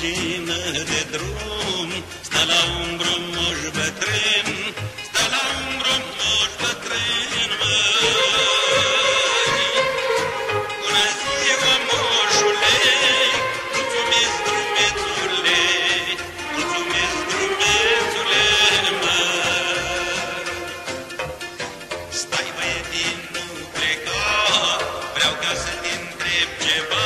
margine de drum, stă la umbră un moș bătrân, stă la umbră un moș bătrân, măi. Bună ziua, moșule, mulțumesc drumețule, mulțumesc drumețule, măi. Stai, băietin, nu pleca, vreau ca să te întreb ceva,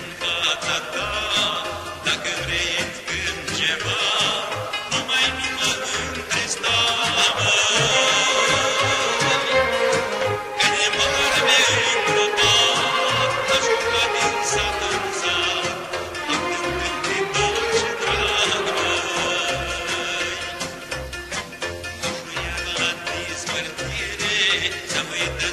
în fața ta, dacă vrei îți cânt ceva, nu mă întrista, mă. Că e mare meu îngropat, aș urca din sat în din dor și drag, măi. Nu știa la despărțire, să mă uită